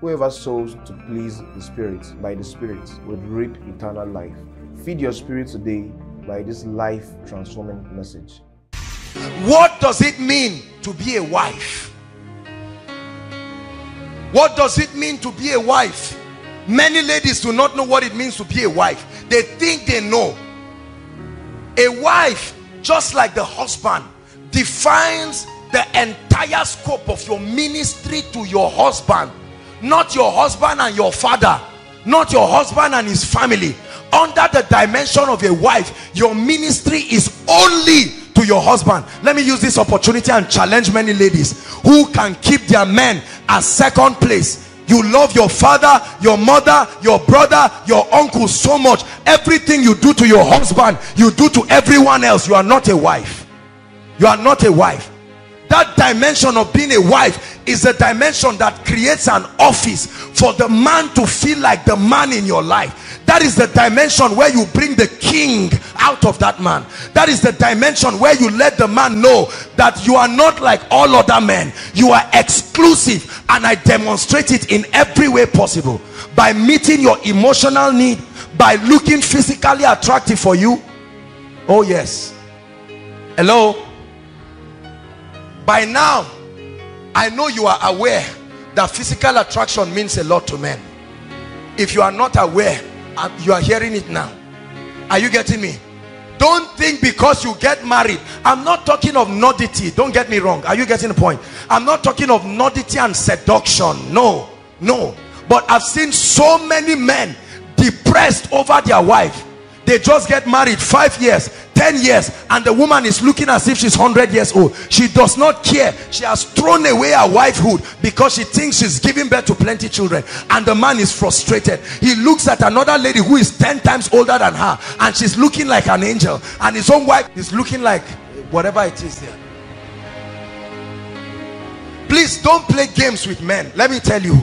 Whoever sows to please the Spirit by the Spirit will reap eternal life. Feed your spirit today by this life transforming message. What does it mean to be a wife? What does it mean to be a wife? Many ladies do not know what it means to be a wife. They think they know. A wife, just like the husband, defines the entire scope of your ministry to your husband. Not your husband and your father. Not your husband and his family. Under the dimension of a wife, your ministry is only to your husband. Let me use this opportunity and challenge many ladies who can keep their men as second place. You love your father your mother your brother your uncle so much. Everything you do to your husband you do to everyone else. You are not a wife. You are not a wife. That dimension of being a wife is a dimension that creates an office for the man to feel like the man in your life. That is the dimension where you bring the king out of that man. That is the dimension where you let the man know that you are not like all other men. You are exclusive and i demonstrate it in every way possible. By meeting your emotional need by looking physically attractive for you. Oh yes. Hello? By now i know you are aware that physical attraction means a lot to men. If you are not aware uh, you are hearing it now. Are you getting me? Don't think because you get married i'm not talking of nudity don't get me wrong are you getting the point? I'm not talking of nudity and seduction no no. But i've seen so many men depressed over their wife. They just get married five years 10 years and the woman is looking as if she's 100 years old. She does not care. She has thrown away her wifehood because she thinks she's giving birth to plenty children. And the man is frustrated. He looks at another lady who is 10 times older than her and she's looking like an angel. And his own wife is looking like whatever it is there. Please don't play games with men. Let me tell you.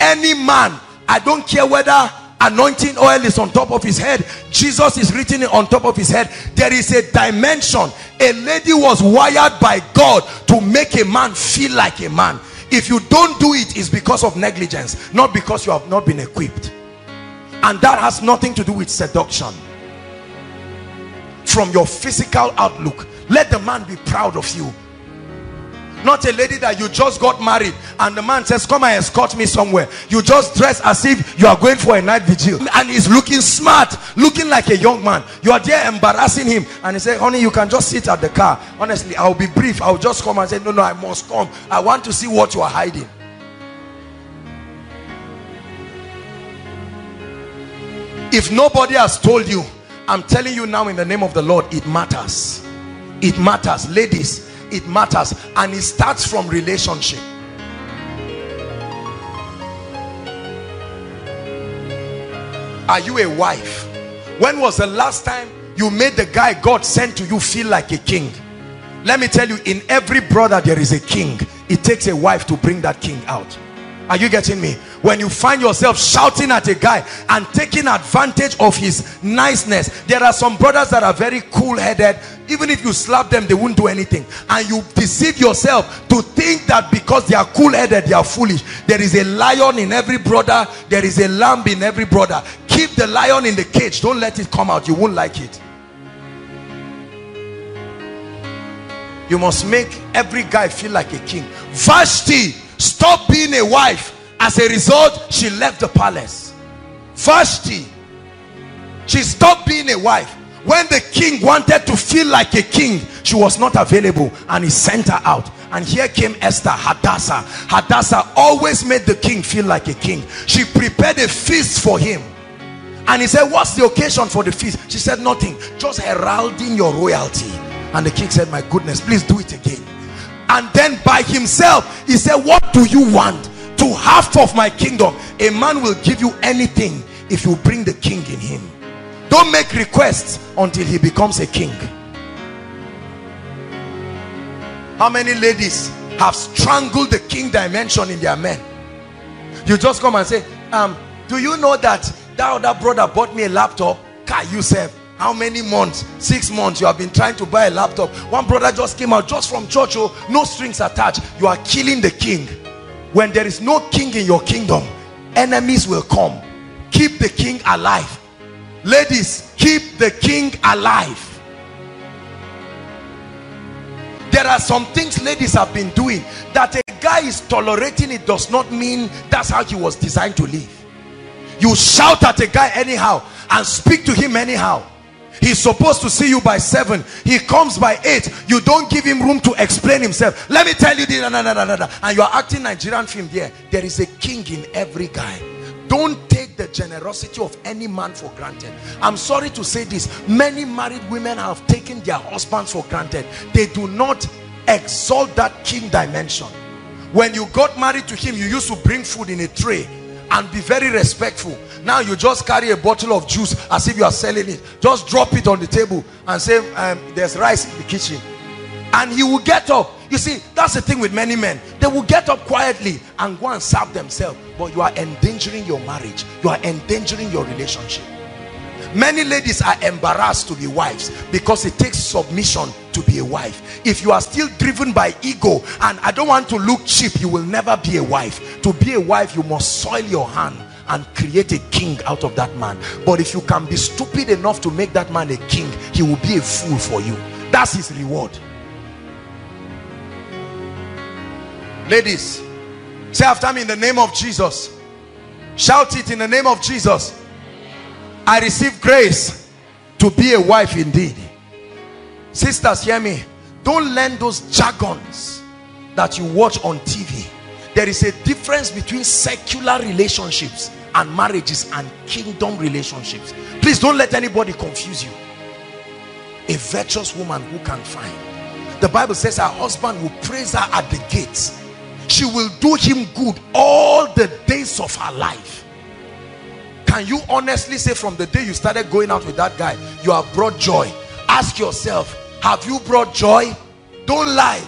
Any man i don't care whether anointing oil is on top of his head. Jesus is written on top of his head. There is a dimension. A lady was wired by god to make a man feel like a man. If you don't do it it's because of negligence not because you have not been equipped. And that has nothing to do with seduction. From your physical outlook let the man be proud of you not a lady that you just got married and the man says come and escort me somewhere. You just dress as if you are going for a night vigil. And he's looking smart looking like a young man. You are there embarrassing him. And he said honey you can just sit at the car. Honestly i'll be brief. I'll just come and say no no i must come. I want to see what you are hiding. If nobody has told you i'm telling you now in the name of the lord it matters. It matters. Ladies it matters and it starts from relationship. Are you a wife? When was the last time you made the guy God sent to you feel like a king? Let me tell you in every brother there is a king. It takes a wife to bring that king out. Are you getting me when you find yourself shouting at a guy and taking advantage of his niceness there are some brothers that are very cool-headed. Even if you slap them they won't do anything. And you deceive yourself to think that because they are cool-headed they are foolish. There is a lion in every brother. There is a lamb in every brother. Keep the lion in the cage. Don't let it come out. You won't like it. You must make every guy feel like a king. Vashti Stop being a wife. As a result, she left the palace. Vashti, she stopped being a wife. When the king wanted to feel like a king, she was not available and he sent her out. And here came Esther, Hadassah. Hadassah always made the king feel like a king. She prepared a feast for him. And he said, what's the occasion for the feast? She said, nothing. Just heralding your royalty. And the king said, my goodness, please do it again and then by himself he said what do you want to half of my kingdom a man will give you anything if you bring the king in him. Don't make requests until he becomes a king. How many ladies have strangled the king dimension in their men? You just come and say um do you know that that other brother bought me a laptop? Car you serve how many months six months you have been trying to buy a laptop? One brother just came out just from church oh no strings attached. You are killing the king when there is no king in your kingdom enemies will come. Keep the king alive. Ladies keep the king alive. There are some things ladies have been doing that a guy is tolerating. It does not mean that's how he was designed to live. You shout at a guy anyhow and speak to him anyhow he's supposed to see you by seven. He comes by eight. You don't give him room to explain himself. Let me tell you this. And you are acting nigerian film there there is a king in every guy. Don't take the generosity of any man for granted. I'm sorry to say this. Many married women have taken their husbands for granted. They do not exalt that king dimension. When you got married to him you used to bring food in a tray and be very respectful now you just carry a bottle of juice as if you are selling it. Just drop it on the table and say um, there's rice in the kitchen. And he will get up. You see that's the thing with many men. They will get up quietly and go and serve themselves. But you are endangering your marriage. You are endangering your relationship. Many ladies are embarrassed to be wives because it takes submission to be a wife. If you are still driven by ego and i don't want to look cheap you will never be a wife. To be a wife you must soil your hand and create a king out of that man. But if you can be stupid enough to make that man a king he will be a fool for you. That's his reward. Ladies say after me in the name of jesus. Shout it in the name of jesus. I receive grace to be a wife indeed. Sisters hear me. Don't learn those jargons that you watch on tv there is a difference between secular relationships and marriages and kingdom relationships. Please don't let anybody confuse you. A virtuous woman who can find. The bible says her husband will praise her at the gates. She will do him good all the days of her life. Can you honestly say from the day you started going out with that guy you have brought joy? Ask yourself have you brought joy? Don't lie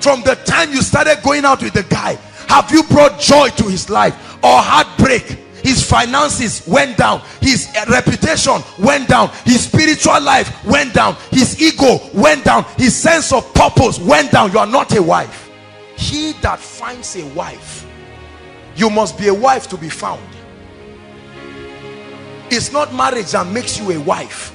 from the time you started going out with the guy have you brought joy to his life? Or heartbreak? His finances went down. His eh, reputation went down. His spiritual life went down. His ego went down. His sense of purpose went down. You are not a wife. He that finds a wife you must be a wife to be found. It's not marriage that makes you a wife.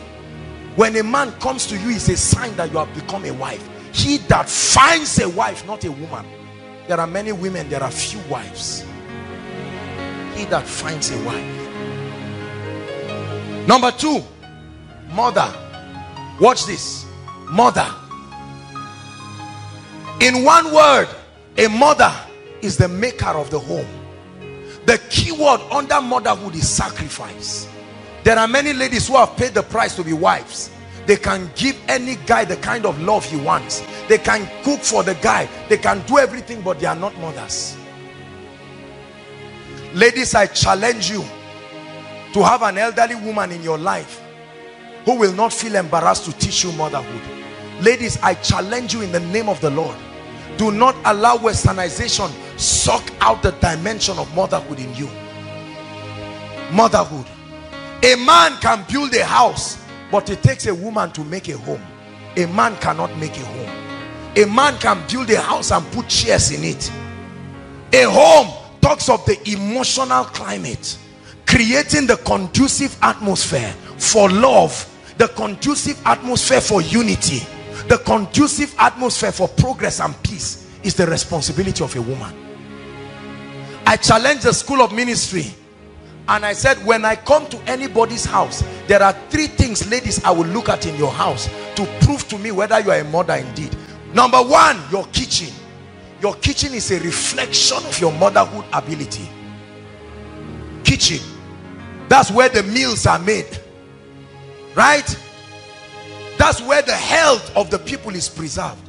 When a man comes to you it's a sign that you have become a wife he that finds a wife not a woman. There are many women there are few wives. He that finds a wife. Number two mother. Watch this. Mother. In one word a mother is the maker of the home. The key word under motherhood is sacrifice. There are many ladies who have paid the price to be wives they can give any guy the kind of love he wants. They can cook for the guy. They can do everything but they are not mothers. Ladies i challenge you to have an elderly woman in your life who will not feel embarrassed to teach you motherhood. Ladies i challenge you in the name of the lord. Do not allow westernization suck out the dimension of motherhood in you. Motherhood. A man can build a house but it takes a woman to make a home. A man cannot make a home. A man can build a house and put chairs in it. A home talks of the emotional climate creating the conducive atmosphere for love the conducive atmosphere for unity the conducive atmosphere for progress and peace is the responsibility of a woman. I challenge the school of ministry and i said when i come to anybody's house there are three things ladies i will look at in your house to prove to me whether you are a mother indeed. Number one your kitchen. Your kitchen is a reflection of your motherhood ability. Kitchen. That's where the meals are made. Right? That's where the health of the people is preserved.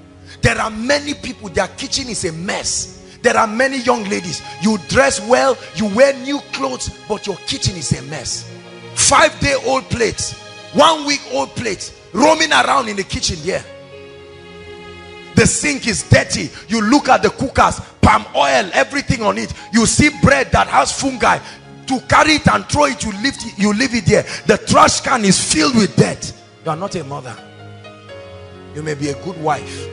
There are many people their kitchen is a mess there are many young ladies. You dress well you wear new clothes but your kitchen is a mess. Five day old plates one week old plates roaming around in the kitchen here. The sink is dirty. You look at the cookers palm oil everything on it. You see bread that has fungi. To carry it and throw it you lift it you leave it there. The trash can is filled with dirt. You are not a mother. You may be a good wife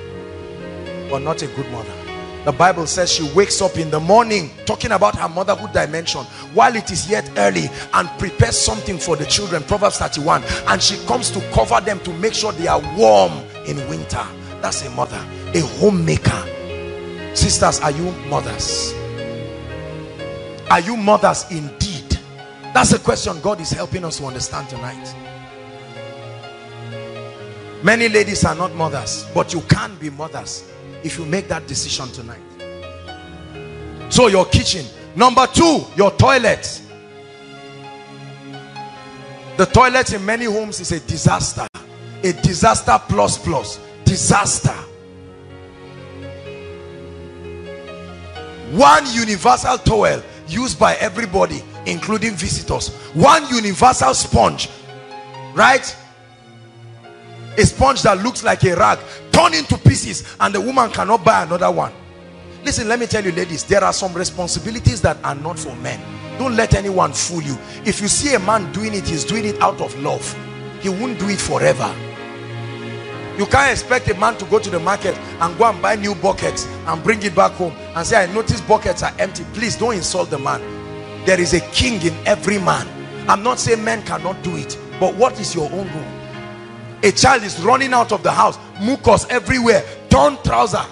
but not a good mother the Bible says she wakes up in the morning talking about her motherhood dimension while it is yet early and prepares something for the children Proverbs 31 and she comes to cover them to make sure they are warm in winter. That's a mother a homemaker. Sisters are you mothers? Are you mothers indeed? That's a question God is helping us to understand tonight. Many ladies are not mothers but you can be mothers if you make that decision tonight. So your kitchen. Number two your toilet. The toilet in many homes is a disaster. A disaster plus plus. Disaster. One universal towel used by everybody including visitors. One universal sponge. Right? A sponge that looks like a rag torn into pieces and the woman cannot buy another one. Listen let me tell you ladies there are some responsibilities that are not for men. Don't let anyone fool you. If you see a man doing it he's doing it out of love. He won't do it forever. You can't expect a man to go to the market and go and buy new buckets and bring it back home and say i notice buckets are empty. Please don't insult the man. There is a king in every man. I'm not saying men cannot do it but what is your own role a child is running out of the house mucus everywhere torn trouser.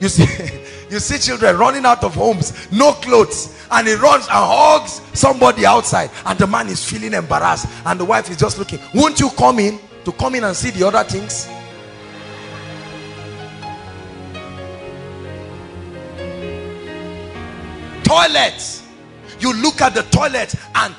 You see you see children running out of homes no clothes and he runs and hugs somebody outside and the man is feeling embarrassed and the wife is just looking won't you come in to come in and see the other things? Toilets. You look at the toilet and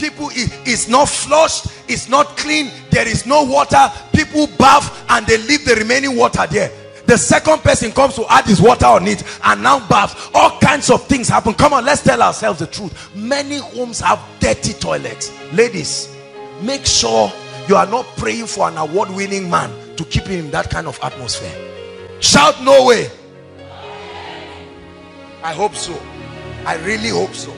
people it's not flushed it's not clean there is no water. People bath and they leave the remaining water there. The second person comes to add his water on it and now bath. All kinds of things happen. Come on let's tell ourselves the truth. Many homes have dirty toilets. Ladies make sure you are not praying for an award-winning man to keep him in that kind of atmosphere. Shout no way. I hope so. I really hope so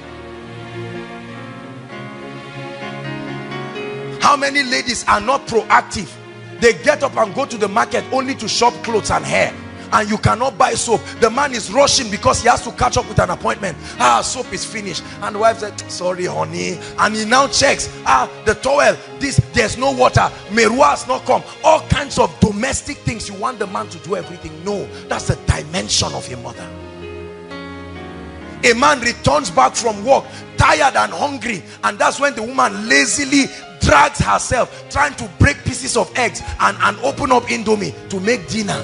how many ladies are not proactive? They get up and go to the market only to shop clothes and hair. And you cannot buy soap. The man is rushing because he has to catch up with an appointment. Ah soap is finished. And the wife said sorry honey. And he now checks. Ah the towel this there's no water. Merua has not come. All kinds of domestic things. You want the man to do everything. No that's the dimension of a mother. A man returns back from work tired and hungry. And that's when the woman lazily drags herself trying to break pieces of eggs and, and open up indomie to make dinner.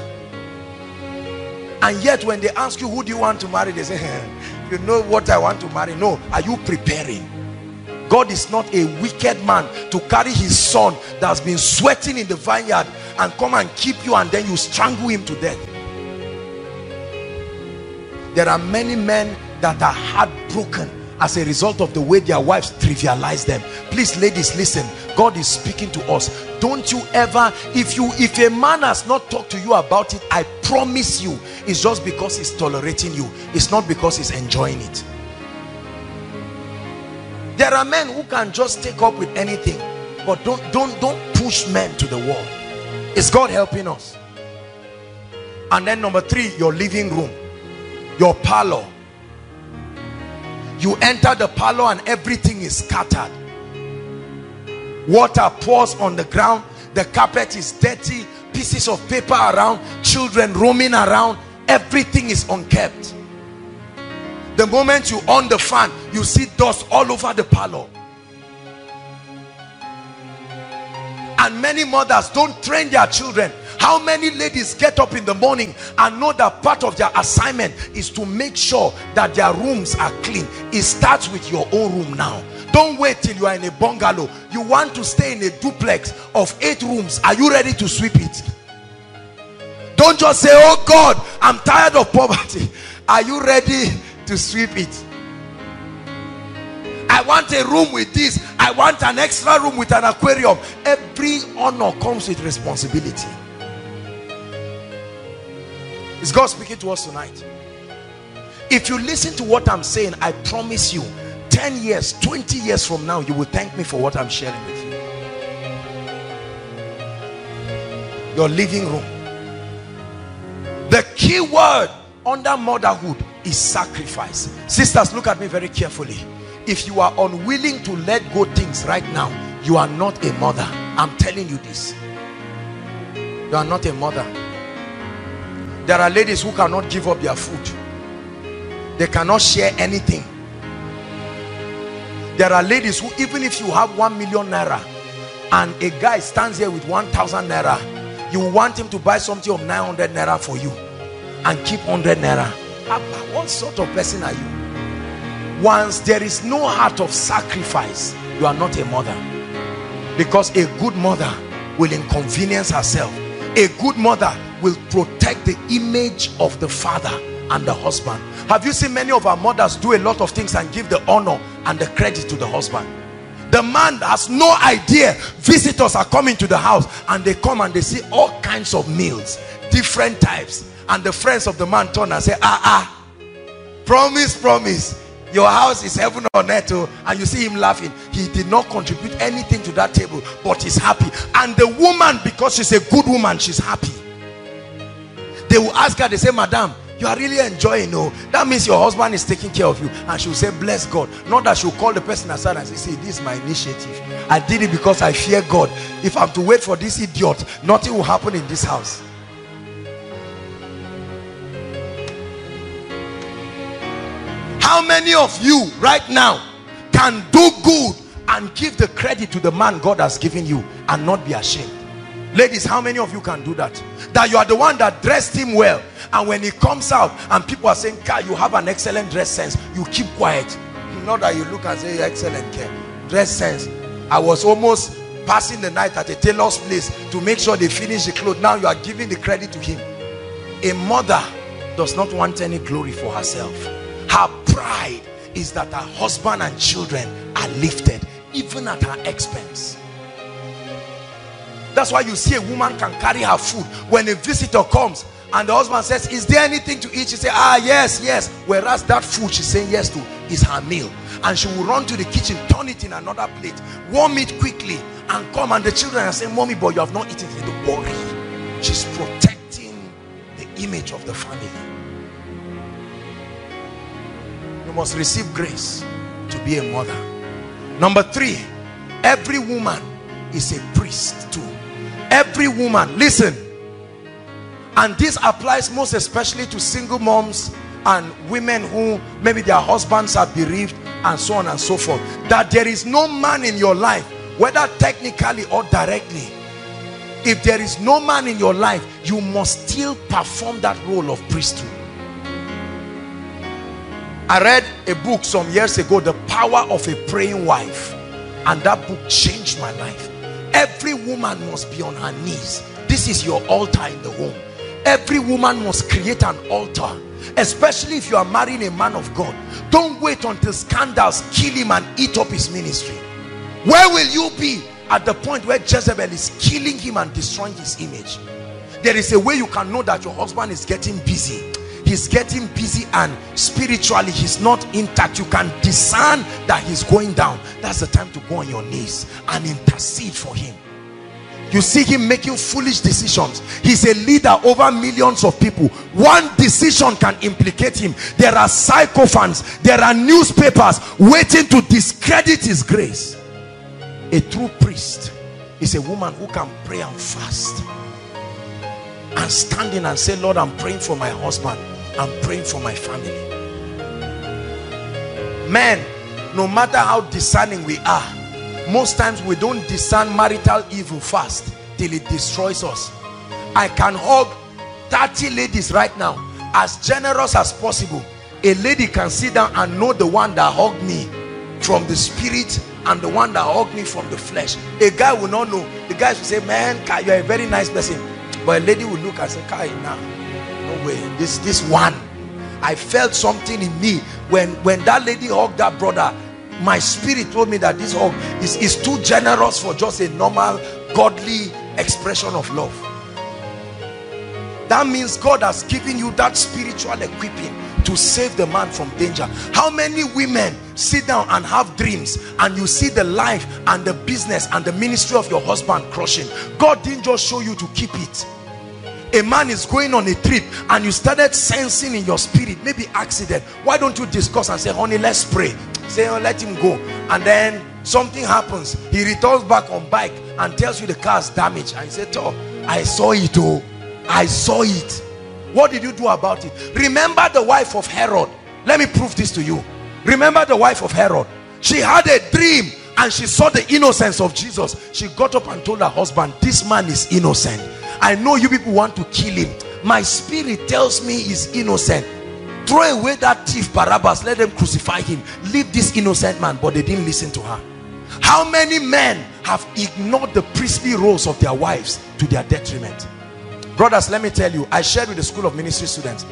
And yet when they ask you who do you want to marry? they say you know what i want to marry. No are you preparing? God is not a wicked man to carry his son that's been sweating in the vineyard and come and keep you and then you strangle him to death. There are many men that are heartbroken as a result of the way their wives trivialize them please ladies listen. God is speaking to us. Don't you ever if you if a man has not talked to you about it i promise you it's just because he's tolerating you. It's not because he's enjoying it. There are men who can just take up with anything but don't don't don't push men to the wall. Is god helping us? And then number three your living room your parlor you enter the parlor and everything is scattered. Water pours on the ground. The carpet is dirty. Pieces of paper around. Children roaming around. Everything is unkept. The moment you on the fan you see dust all over the parlor. And many mothers don't train their children how many ladies get up in the morning and know that part of their assignment is to make sure that their rooms are clean? It starts with your own room now. Don't wait till you are in a bungalow. You want to stay in a duplex of eight rooms. Are you ready to sweep it? Don't just say oh god i'm tired of poverty. Are you ready to sweep it? I want a room with this. I want an extra room with an aquarium. Every honor comes with responsibility. Is God speaking to us tonight? If you listen to what I'm saying, I promise you 10 years, 20 years from now, you will thank me for what I'm sharing with you. Your living room. The key word under motherhood is sacrifice sisters look at me very carefully if you are unwilling to let go things right now you are not a mother i'm telling you this you are not a mother there are ladies who cannot give up their food. They cannot share anything. There are ladies who even if you have one million naira and a guy stands here with 1000 naira you want him to buy something of 900 naira for you and keep 100 naira. What sort of person are you? Once there is no heart of sacrifice you are not a mother. Because a good mother will inconvenience herself. A good mother will protect the image of the father and the husband. Have you seen many of our mothers do a lot of things and give the honor and the credit to the husband? The man has no idea visitors are coming to the house and they come and they see all kinds of meals different types. And the friends of the man turn and say ah ah promise promise your house is heaven on earth oh. and you see him laughing. He did not contribute anything to that table but he's happy. And the woman because she's a good woman she's happy they will ask her they say madam you are really enjoying oh. That means your husband is taking care of you. And she'll say bless god. Not that she'll call the person aside and say see this is my initiative. I did it because i fear god. If i'm to wait for this idiot nothing will happen in this house. How many of you right now can do good and give the credit to the man god has given you and not be ashamed ladies how many of you can do that? That you are the one that dressed him well and when he comes out and people are saying Car, you have an excellent dress sense you keep quiet. Not that you look and say excellent care dress sense. I was almost passing the night at a tailor's place to make sure they finish the clothes. Now you are giving the credit to him. A mother does not want any glory for herself. Her pride is that her husband and children are lifted even at her expense that's why you see a woman can carry her food when a visitor comes and the husband says is there anything to eat? She say ah yes yes. Whereas that food she's saying yes to is her meal. And she will run to the kitchen turn it in another plate warm it quickly and come and the children are saying mommy but you have not eaten it don't worry. She's protecting the image of the family. You must receive grace to be a mother. Number three every woman is a priest every woman listen. And this applies most especially to single moms and women who maybe their husbands are bereaved and so on and so forth. That there is no man in your life whether technically or directly if there is no man in your life you must still perform that role of priesthood. I read a book some years ago the power of a praying wife and that book changed my life every woman must be on her knees. This is your altar in the home every woman must create an altar. Especially if you are marrying a man of God don't wait until scandals kill him and eat up his ministry. Where will you be at the point where Jezebel is killing him and destroying his image? There is a way you can know that your husband is getting busy he's getting busy and spiritually he's not intact you can discern that he's going down. That's the time to go on your knees and intercede for him. You see him making foolish decisions. He's a leader over millions of people. One decision can implicate him. There are sycophants. There are newspapers waiting to discredit his grace. A true priest is a woman who can pray and fast and standing and say lord i'm praying for my husband I'm praying for my family. Men, no matter how discerning we are, most times we don't discern marital evil fast till it destroys us. I can hug 30 ladies right now, as generous as possible. A lady can sit down and know the one that hugged me from the spirit and the one that hugged me from the flesh. A guy will not know. The guys will say, man, you're a very nice person. But a lady will look and say, Kai, now no way this this one i felt something in me. When when that lady hugged that brother my spirit told me that this hug is, is too generous for just a normal godly expression of love. That means god has given you that spiritual equipping to save the man from danger. How many women sit down and have dreams and you see the life and the business and the ministry of your husband crushing? God didn't just show you to keep it a man is going on a trip and you started sensing in your spirit maybe accident. Why don't you discuss and say honey let's pray. Say oh, let him go. And then something happens. He returns back on bike and tells you the car is damaged. And you say oh i saw it oh. I saw it. What did you do about it? Remember the wife of herod. Let me prove this to you. Remember the wife of herod. She had a dream and she saw the innocence of jesus. She got up and told her husband this man is innocent i know you people want to kill him. My spirit tells me he's innocent. Throw away that thief barabbas. Let them crucify him. Leave this innocent man but they didn't listen to her. How many men have ignored the priestly roles of their wives to their detriment? Brothers let me tell you i shared with the school of ministry students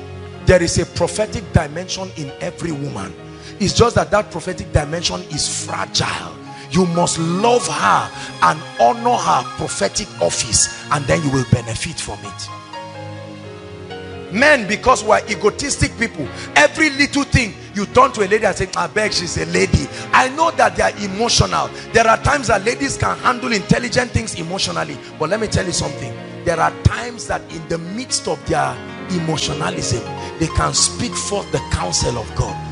there is a prophetic dimension in every woman. It's just that that prophetic dimension is fragile. You must love her and honor her prophetic office and then you will benefit from it. Men because we're egotistic people every little thing you turn to a lady and say i beg she's a lady. I know that they are emotional. There are times that ladies can handle intelligent things emotionally but let me tell you something. There are times that in the midst of their emotionalism they can speak forth the counsel of god